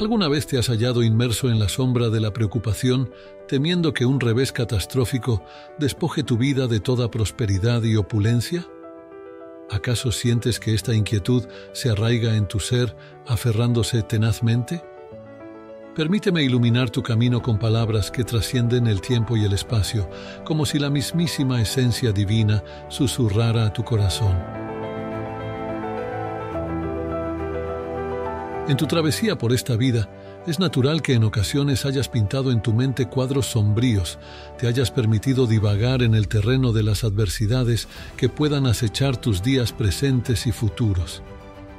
¿Alguna vez te has hallado inmerso en la sombra de la preocupación, temiendo que un revés catastrófico despoje tu vida de toda prosperidad y opulencia? ¿Acaso sientes que esta inquietud se arraiga en tu ser, aferrándose tenazmente? Permíteme iluminar tu camino con palabras que trascienden el tiempo y el espacio, como si la mismísima esencia divina susurrara a tu corazón. En tu travesía por esta vida, es natural que en ocasiones hayas pintado en tu mente cuadros sombríos, te hayas permitido divagar en el terreno de las adversidades que puedan acechar tus días presentes y futuros.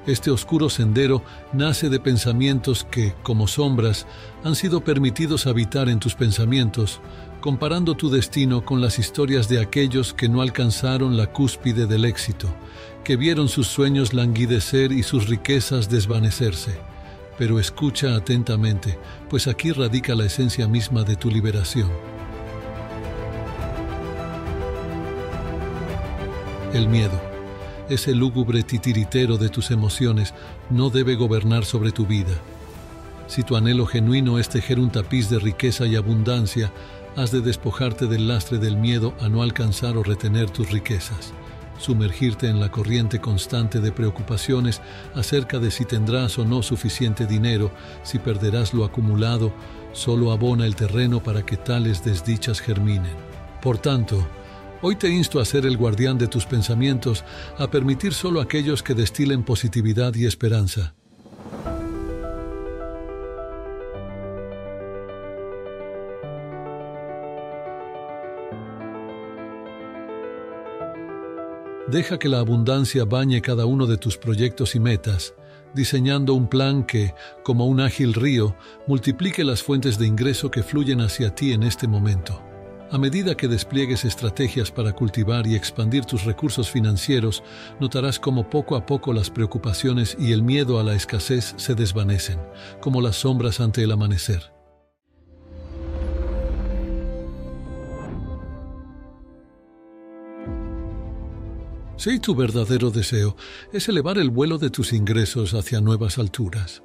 Este oscuro sendero nace de pensamientos que, como sombras, han sido permitidos habitar en tus pensamientos, comparando tu destino con las historias de aquellos que no alcanzaron la cúspide del éxito, que vieron sus sueños languidecer y sus riquezas desvanecerse. Pero escucha atentamente, pues aquí radica la esencia misma de tu liberación. El miedo ese lúgubre titiritero de tus emociones no debe gobernar sobre tu vida. Si tu anhelo genuino es tejer un tapiz de riqueza y abundancia, has de despojarte del lastre del miedo a no alcanzar o retener tus riquezas. Sumergirte en la corriente constante de preocupaciones acerca de si tendrás o no suficiente dinero, si perderás lo acumulado, solo abona el terreno para que tales desdichas germinen. Por tanto, Hoy te insto a ser el guardián de tus pensamientos, a permitir solo aquellos que destilen positividad y esperanza. Deja que la abundancia bañe cada uno de tus proyectos y metas, diseñando un plan que, como un ágil río, multiplique las fuentes de ingreso que fluyen hacia ti en este momento. A medida que despliegues estrategias para cultivar y expandir tus recursos financieros, notarás cómo poco a poco las preocupaciones y el miedo a la escasez se desvanecen, como las sombras ante el amanecer. Si tu verdadero deseo es elevar el vuelo de tus ingresos hacia nuevas alturas.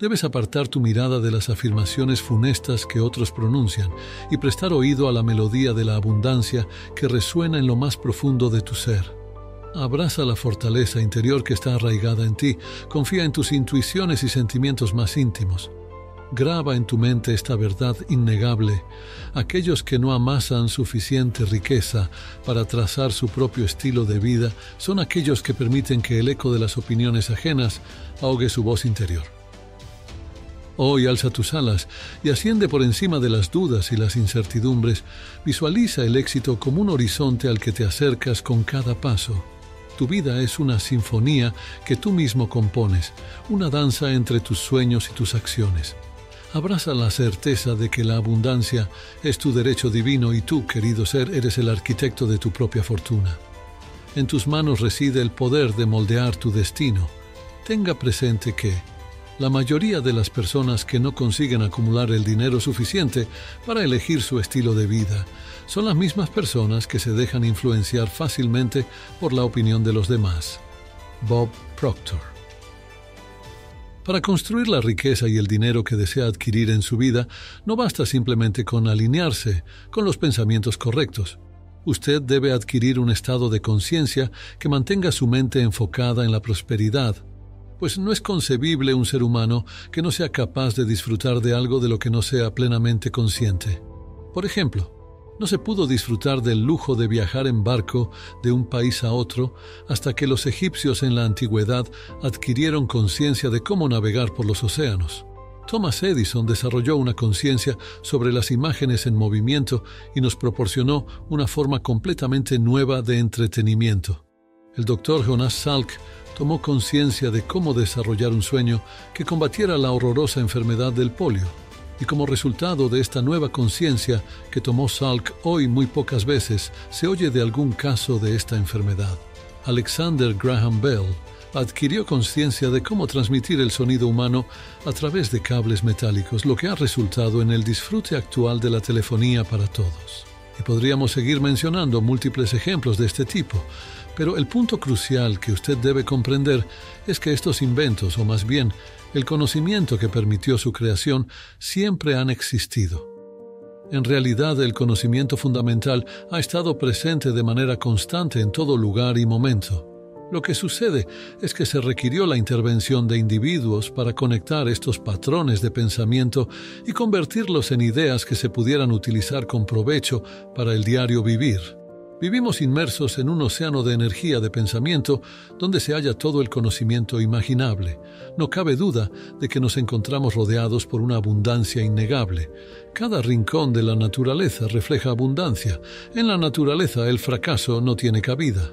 Debes apartar tu mirada de las afirmaciones funestas que otros pronuncian y prestar oído a la melodía de la abundancia que resuena en lo más profundo de tu ser. Abraza la fortaleza interior que está arraigada en ti, confía en tus intuiciones y sentimientos más íntimos. Graba en tu mente esta verdad innegable. Aquellos que no amasan suficiente riqueza para trazar su propio estilo de vida son aquellos que permiten que el eco de las opiniones ajenas ahogue su voz interior. Hoy alza tus alas y asciende por encima de las dudas y las incertidumbres. Visualiza el éxito como un horizonte al que te acercas con cada paso. Tu vida es una sinfonía que tú mismo compones, una danza entre tus sueños y tus acciones. Abraza la certeza de que la abundancia es tu derecho divino y tú, querido ser, eres el arquitecto de tu propia fortuna. En tus manos reside el poder de moldear tu destino. Tenga presente que, la mayoría de las personas que no consiguen acumular el dinero suficiente para elegir su estilo de vida son las mismas personas que se dejan influenciar fácilmente por la opinión de los demás. Bob Proctor. Para construir la riqueza y el dinero que desea adquirir en su vida, no basta simplemente con alinearse con los pensamientos correctos. Usted debe adquirir un estado de conciencia que mantenga su mente enfocada en la prosperidad, pues no es concebible un ser humano que no sea capaz de disfrutar de algo de lo que no sea plenamente consciente. Por ejemplo, no se pudo disfrutar del lujo de viajar en barco de un país a otro hasta que los egipcios en la antigüedad adquirieron conciencia de cómo navegar por los océanos. Thomas Edison desarrolló una conciencia sobre las imágenes en movimiento y nos proporcionó una forma completamente nueva de entretenimiento. El doctor Jonas Salk tomó conciencia de cómo desarrollar un sueño que combatiera la horrorosa enfermedad del polio. Y como resultado de esta nueva conciencia que tomó Salk hoy muy pocas veces, se oye de algún caso de esta enfermedad. Alexander Graham Bell adquirió conciencia de cómo transmitir el sonido humano a través de cables metálicos, lo que ha resultado en el disfrute actual de la telefonía para todos. Y podríamos seguir mencionando múltiples ejemplos de este tipo, Pero el punto crucial que usted debe comprender es que estos inventos, o más bien el conocimiento que permitió su creación, siempre han existido. En realidad el conocimiento fundamental ha estado presente de manera constante en todo lugar y momento. Lo que sucede es que se requirió la intervención de individuos para conectar estos patrones de pensamiento y convertirlos en ideas que se pudieran utilizar con provecho para el diario vivir. Vivimos inmersos en un océano de energía de pensamiento donde se halla todo el conocimiento imaginable. No cabe duda de que nos encontramos rodeados por una abundancia innegable. Cada rincón de la naturaleza refleja abundancia. En la naturaleza el fracaso no tiene cabida.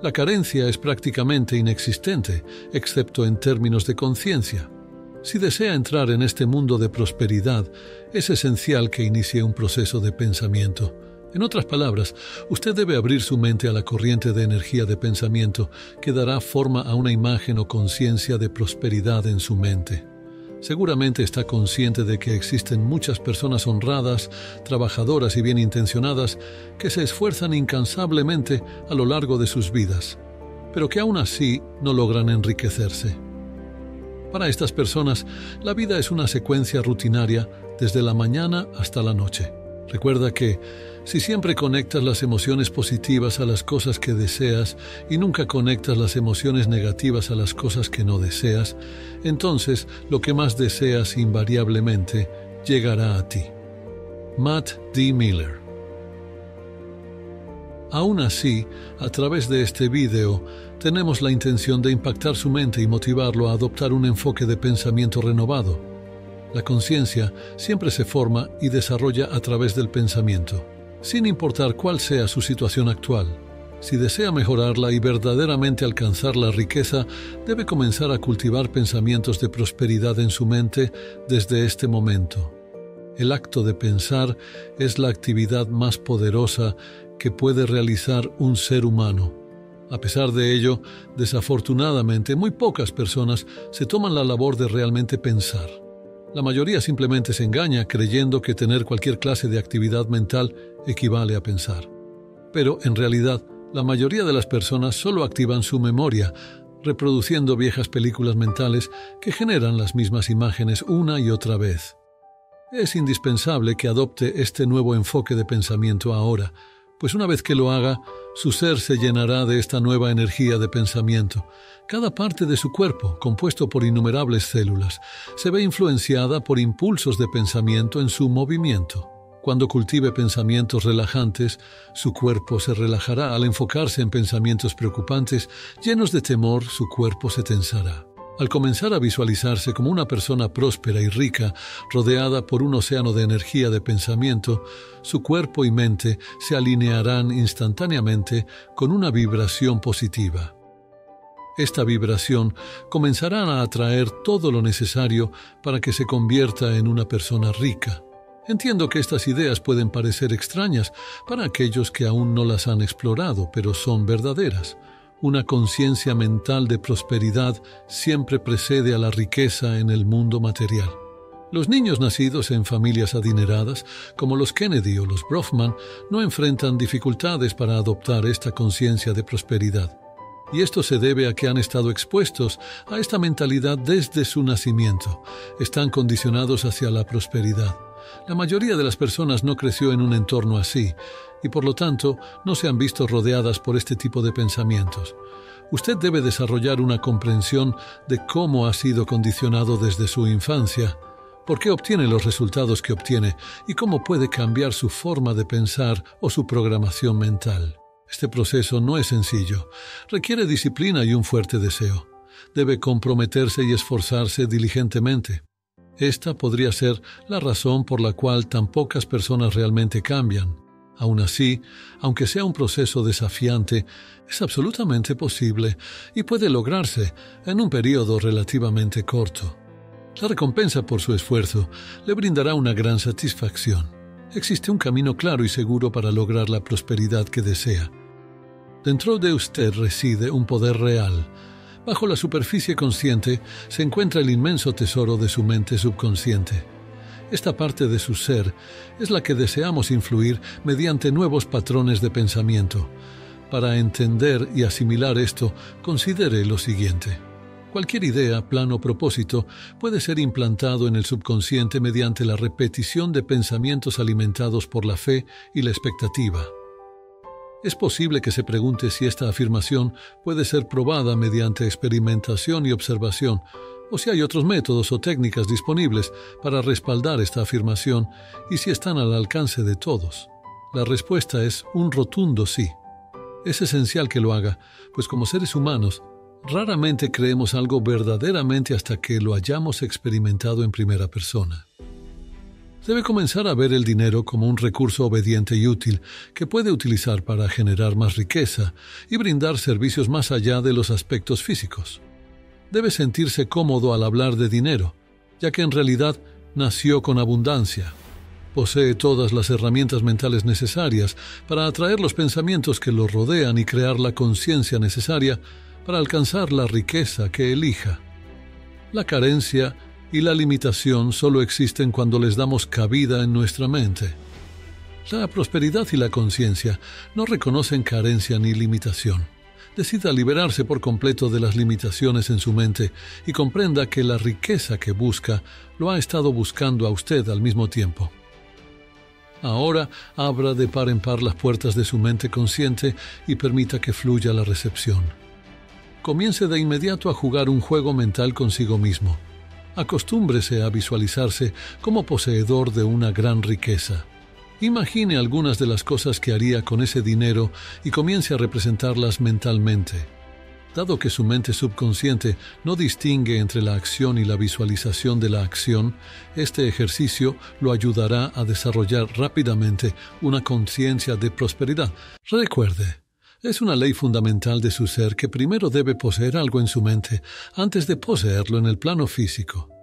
La carencia es prácticamente inexistente, excepto en términos de conciencia. Si desea entrar en este mundo de prosperidad, es esencial que inicie un proceso de pensamiento. En otras palabras, usted debe abrir su mente a la corriente de energía de pensamiento que dará forma a una imagen o conciencia de prosperidad en su mente. Seguramente está consciente de que existen muchas personas honradas, trabajadoras y bien intencionadas que se esfuerzan incansablemente a lo largo de sus vidas, pero que aún así no logran enriquecerse. Para estas personas, la vida es una secuencia rutinaria desde la mañana hasta la noche. Recuerda que si siempre conectas las emociones positivas a las cosas que deseas y nunca conectas las emociones negativas a las cosas que no deseas, entonces lo que más deseas invariablemente llegará a ti. Matt D. Miller Aún así, a través de este vídeo, tenemos la intención de impactar su mente y motivarlo a adoptar un enfoque de pensamiento renovado. La conciencia siempre se forma y desarrolla a través del pensamiento sin importar cuál sea su situación actual. Si desea mejorarla y verdaderamente alcanzar la riqueza, debe comenzar a cultivar pensamientos de prosperidad en su mente desde este momento. El acto de pensar es la actividad más poderosa que puede realizar un ser humano. A pesar de ello, desafortunadamente, muy pocas personas se toman la labor de realmente pensar. La mayoría simplemente se engaña creyendo que tener cualquier clase de actividad mental equivale a pensar. Pero en realidad, la mayoría de las personas solo activan su memoria, reproduciendo viejas películas mentales que generan las mismas imágenes una y otra vez. Es indispensable que adopte este nuevo enfoque de pensamiento ahora, pues una vez que lo haga, su ser se llenará de esta nueva energía de pensamiento. Cada parte de su cuerpo, compuesto por innumerables células, se ve influenciada por impulsos de pensamiento en su movimiento. Cuando cultive pensamientos relajantes, su cuerpo se relajará. Al enfocarse en pensamientos preocupantes, llenos de temor, su cuerpo se tensará. Al comenzar a visualizarse como una persona próspera y rica, rodeada por un océano de energía de pensamiento, su cuerpo y mente se alinearán instantáneamente con una vibración positiva. Esta vibración comenzará a atraer todo lo necesario para que se convierta en una persona rica. Entiendo que estas ideas pueden parecer extrañas para aquellos que aún no las han explorado, pero son verdaderas. Una conciencia mental de prosperidad siempre precede a la riqueza en el mundo material. Los niños nacidos en familias adineradas, como los Kennedy o los Brofman, no enfrentan dificultades para adoptar esta conciencia de prosperidad. Y esto se debe a que han estado expuestos a esta mentalidad desde su nacimiento. Están condicionados hacia la prosperidad. La mayoría de las personas no creció en un entorno así y por lo tanto no se han visto rodeadas por este tipo de pensamientos. Usted debe desarrollar una comprensión de cómo ha sido condicionado desde su infancia, por qué obtiene los resultados que obtiene y cómo puede cambiar su forma de pensar o su programación mental. Este proceso no es sencillo, requiere disciplina y un fuerte deseo. Debe comprometerse y esforzarse diligentemente. Esta podría ser la razón por la cual tan pocas personas realmente cambian. Aún así, aunque sea un proceso desafiante, es absolutamente posible y puede lograrse en un periodo relativamente corto. La recompensa por su esfuerzo le brindará una gran satisfacción. Existe un camino claro y seguro para lograr la prosperidad que desea. Dentro de usted reside un poder real, Bajo la superficie consciente se encuentra el inmenso tesoro de su mente subconsciente. Esta parte de su ser es la que deseamos influir mediante nuevos patrones de pensamiento. Para entender y asimilar esto, considere lo siguiente. Cualquier idea, plan o propósito puede ser implantado en el subconsciente mediante la repetición de pensamientos alimentados por la fe y la expectativa. Es posible que se pregunte si esta afirmación puede ser probada mediante experimentación y observación, o si hay otros métodos o técnicas disponibles para respaldar esta afirmación y si están al alcance de todos. La respuesta es un rotundo sí. Es esencial que lo haga, pues como seres humanos, raramente creemos algo verdaderamente hasta que lo hayamos experimentado en primera persona. Debe comenzar a ver el dinero como un recurso obediente y útil que puede utilizar para generar más riqueza y brindar servicios más allá de los aspectos físicos debe sentirse cómodo al hablar de dinero, ya que en realidad nació con abundancia. Posee todas las herramientas mentales necesarias para atraer los pensamientos que lo rodean y crear la conciencia necesaria para alcanzar la riqueza que elija. La carencia y la limitación solo existen cuando les damos cabida en nuestra mente. La prosperidad y la conciencia no reconocen carencia ni limitación decida liberarse por completo de las limitaciones en su mente y comprenda que la riqueza que busca lo ha estado buscando a usted al mismo tiempo. Ahora abra de par en par las puertas de su mente consciente y permita que fluya la recepción. Comience de inmediato a jugar un juego mental consigo mismo. Acostúmbrese a visualizarse como poseedor de una gran riqueza. Imagine algunas de las cosas que haría con ese dinero y comience a representarlas mentalmente. Dado que su mente subconsciente no distingue entre la acción y la visualización de la acción, este ejercicio lo ayudará a desarrollar rápidamente una conciencia de prosperidad. Recuerde, es una ley fundamental de su ser que primero debe poseer algo en su mente antes de poseerlo en el plano físico.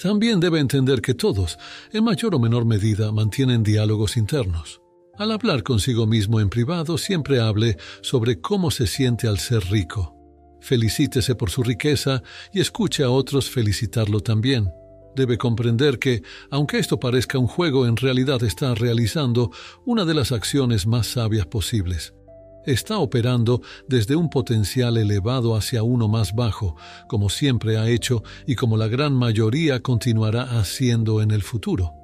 También debe entender que todos, en mayor o menor medida, mantienen diálogos internos. Al hablar consigo mismo en privado, siempre hable sobre cómo se siente al ser rico. Felicítese por su riqueza y escuche a otros felicitarlo también. Debe comprender que, aunque esto parezca un juego, en realidad está realizando una de las acciones más sabias posibles está operando desde un potencial elevado hacia uno más bajo, como siempre ha hecho y como la gran mayoría continuará haciendo en el futuro.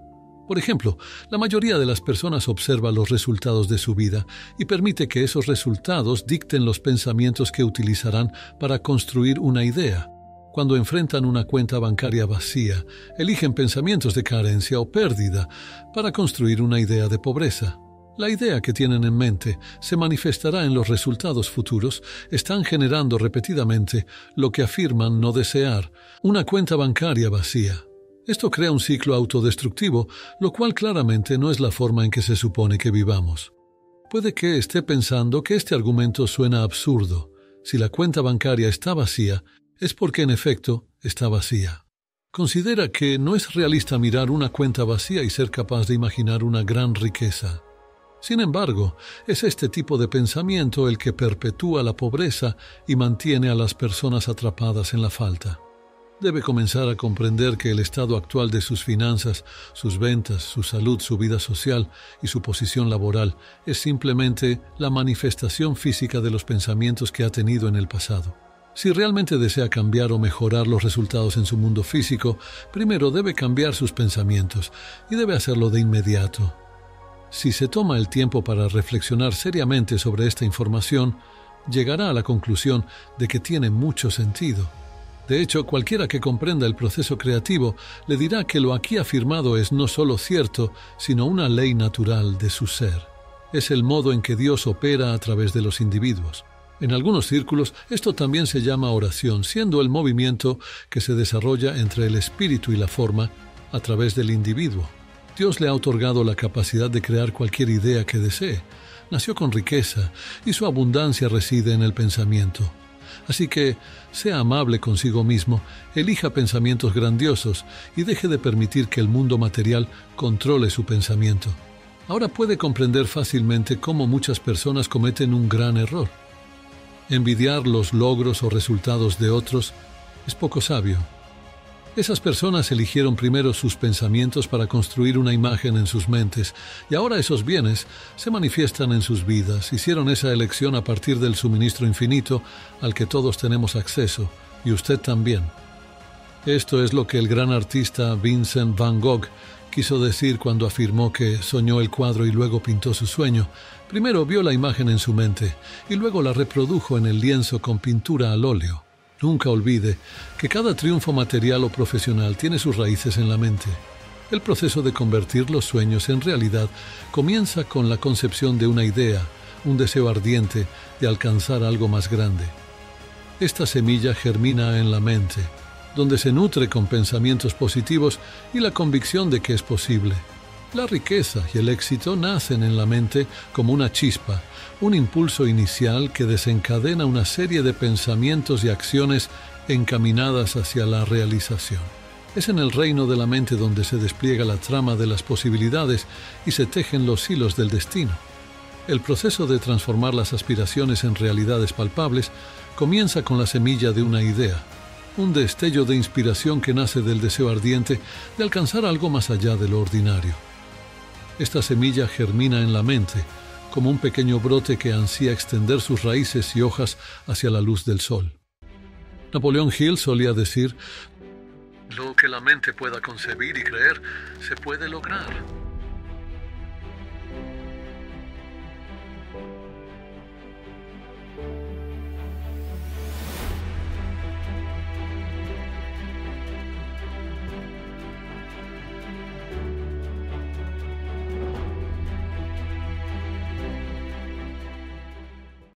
Por ejemplo, la mayoría de las personas observa los resultados de su vida y permite que esos resultados dicten los pensamientos que utilizarán para construir una idea. Cuando enfrentan una cuenta bancaria vacía, eligen pensamientos de carencia o pérdida para construir una idea de pobreza. La idea que tienen en mente se manifestará en los resultados futuros, están generando repetidamente lo que afirman no desear, una cuenta bancaria vacía. Esto crea un ciclo autodestructivo, lo cual claramente no es la forma en que se supone que vivamos. Puede que esté pensando que este argumento suena absurdo. Si la cuenta bancaria está vacía, es porque en efecto está vacía. Considera que no es realista mirar una cuenta vacía y ser capaz de imaginar una gran riqueza. Sin embargo, es este tipo de pensamiento el que perpetúa la pobreza y mantiene a las personas atrapadas en la falta. Debe comenzar a comprender que el estado actual de sus finanzas, sus ventas, su salud, su vida social y su posición laboral es simplemente la manifestación física de los pensamientos que ha tenido en el pasado. Si realmente desea cambiar o mejorar los resultados en su mundo físico, primero debe cambiar sus pensamientos y debe hacerlo de inmediato. Si se toma el tiempo para reflexionar seriamente sobre esta información, llegará a la conclusión de que tiene mucho sentido. De hecho, cualquiera que comprenda el proceso creativo le dirá que lo aquí afirmado es no solo cierto, sino una ley natural de su ser. Es el modo en que Dios opera a través de los individuos. En algunos círculos esto también se llama oración, siendo el movimiento que se desarrolla entre el espíritu y la forma a través del individuo. Dios le ha otorgado la capacidad de crear cualquier idea que desee. Nació con riqueza y su abundancia reside en el pensamiento. Así que sea amable consigo mismo, elija pensamientos grandiosos y deje de permitir que el mundo material controle su pensamiento. Ahora puede comprender fácilmente cómo muchas personas cometen un gran error. Envidiar los logros o resultados de otros es poco sabio. Esas personas eligieron primero sus pensamientos para construir una imagen en sus mentes y ahora esos bienes se manifiestan en sus vidas. Hicieron esa elección a partir del suministro infinito al que todos tenemos acceso y usted también. Esto es lo que el gran artista Vincent van Gogh quiso decir cuando afirmó que soñó el cuadro y luego pintó su sueño. Primero vio la imagen en su mente y luego la reprodujo en el lienzo con pintura al óleo. Nunca olvide que cada triunfo material o profesional tiene sus raíces en la mente. El proceso de convertir los sueños en realidad comienza con la concepción de una idea, un deseo ardiente de alcanzar algo más grande. Esta semilla germina en la mente, donde se nutre con pensamientos positivos y la convicción de que es posible. La riqueza y el éxito nacen en la mente como una chispa, un impulso inicial que desencadena una serie de pensamientos y acciones encaminadas hacia la realización. Es en el reino de la mente donde se despliega la trama de las posibilidades y se tejen los hilos del destino. El proceso de transformar las aspiraciones en realidades palpables comienza con la semilla de una idea, un destello de inspiración que nace del deseo ardiente de alcanzar algo más allá de lo ordinario. Esta semilla germina en la mente, como un pequeño brote que ansía extender sus raíces y hojas hacia la luz del sol. Napoleón Hill solía decir, Lo que la mente pueda concebir y creer, se puede lograr.